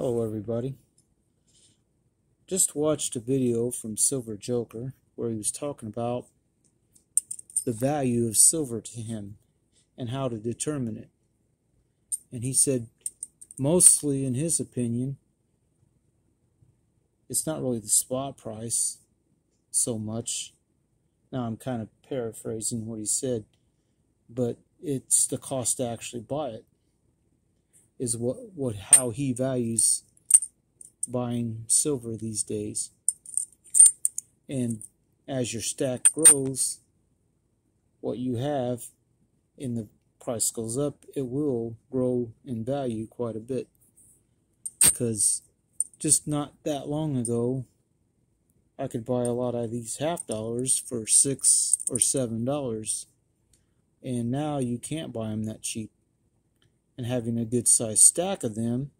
Hello everybody. Just watched a video from Silver Joker where he was talking about the value of silver to him and how to determine it. And he said mostly in his opinion it's not really the spot price so much. Now I'm kind of paraphrasing what he said, but it's the cost to actually buy it is what, what how he values buying silver these days. And as your stack grows, what you have in the price goes up, it will grow in value quite a bit. Because just not that long ago, I could buy a lot of these half dollars for six or seven dollars. And now you can't buy them that cheap and having a good sized stack of them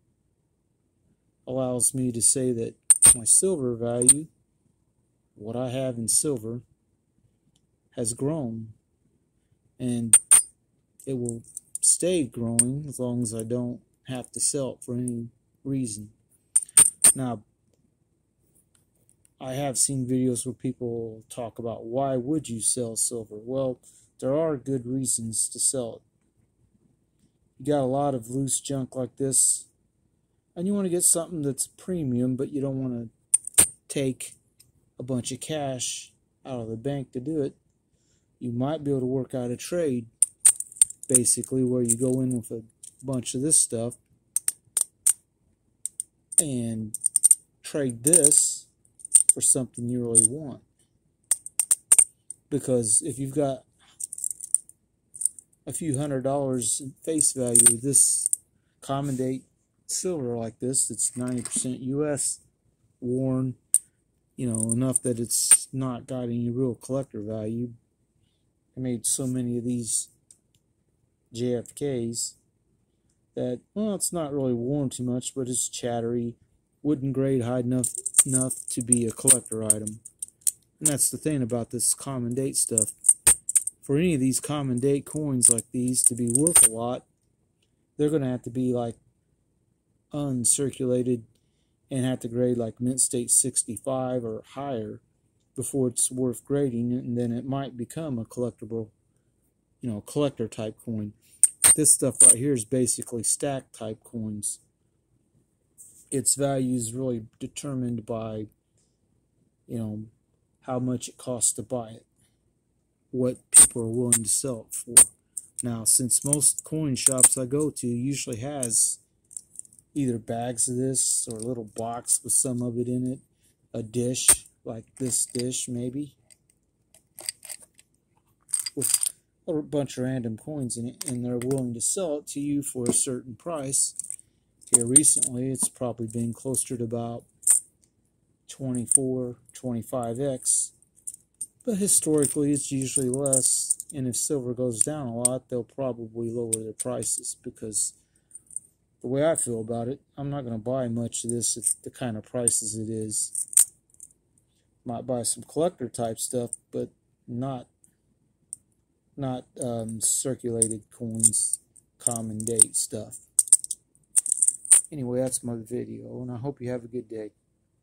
allows me to say that my silver value, what I have in silver, has grown. And it will stay growing as long as I don't have to sell it for any reason. Now, I have seen videos where people talk about why would you sell silver? Well, there are good reasons to sell it you got a lot of loose junk like this and you want to get something that's premium but you don't want to take a bunch of cash out of the bank to do it you might be able to work out a trade basically where you go in with a bunch of this stuff and trade this for something you really want. Because if you've got a few hundred dollars in face value. This common date silver like this, it's 90% US, worn, you know, enough that it's not got any real collector value. I made so many of these JFKs that, well, it's not really worn too much, but it's chattery, wooden grade high enough, enough to be a collector item. And that's the thing about this common date stuff for any of these common date coins like these to be worth a lot, they're going to have to be like uncirculated and have to grade like mint state 65 or higher before it's worth grading and then it might become a collectible you know collector type coin. This stuff right here is basically stack type coins. Its value is really determined by you know how much it costs to buy it what people are willing to sell it for. Now, since most coin shops I go to usually has either bags of this or a little box with some of it in it, a dish like this dish maybe, with a bunch of random coins in it, and they're willing to sell it to you for a certain price. Here recently, it's probably been closer to about 24, 25x but historically, it's usually less. And if silver goes down a lot, they'll probably lower their prices because the way I feel about it, I'm not going to buy much of this at the kind of prices it is. Might buy some collector type stuff, but not not um, circulated coins, common date stuff. Anyway, that's my video, and I hope you have a good day.